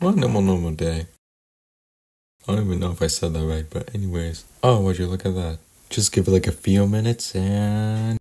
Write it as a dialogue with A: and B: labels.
A: Well, normal, normal day. I don't even know if I said that right, but anyways. Oh, would you look at that? Just give it like a few minutes and...